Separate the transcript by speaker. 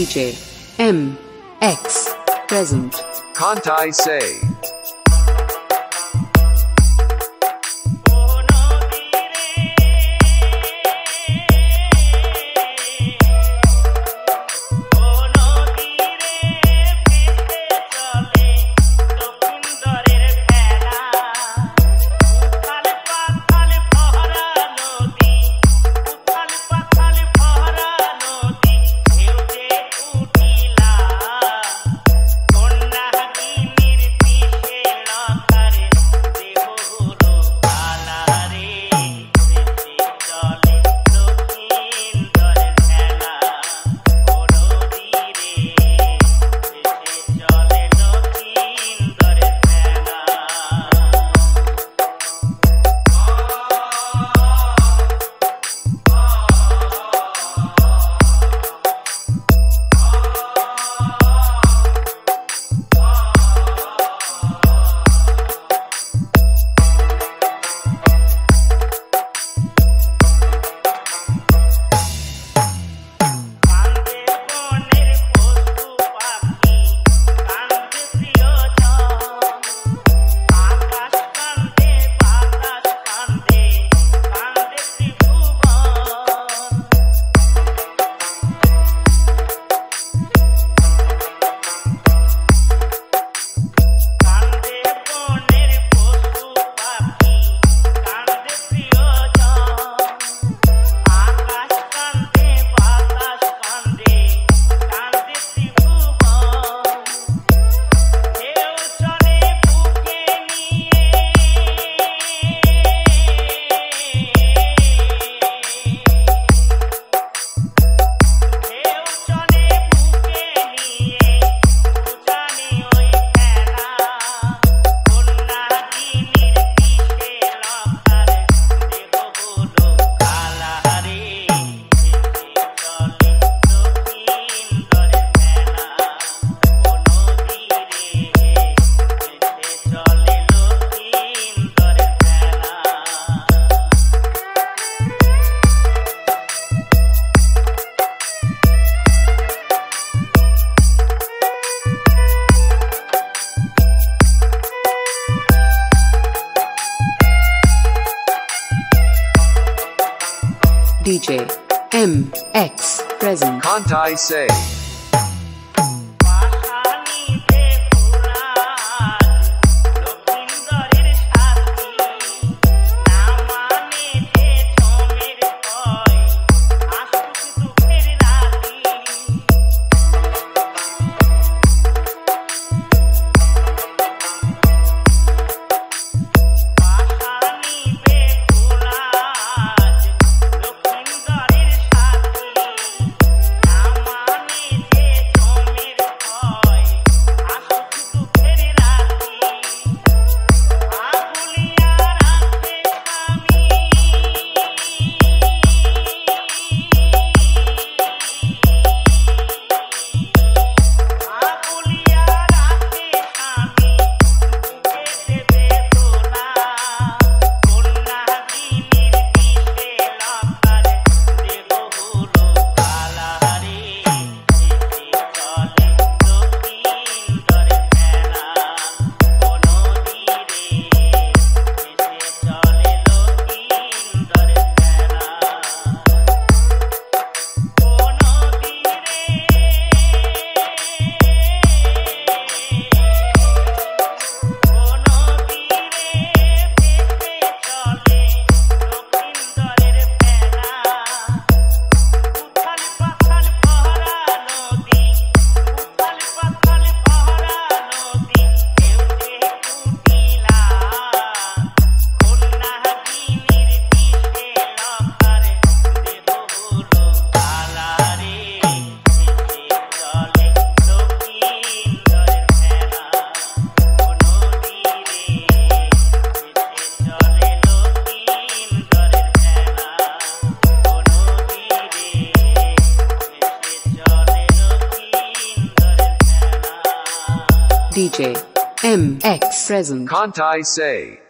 Speaker 1: DJ M X present.
Speaker 2: Can't I say.
Speaker 1: DJ M X present.
Speaker 2: Kantai say.
Speaker 1: DJ M X present.
Speaker 2: Can't I say.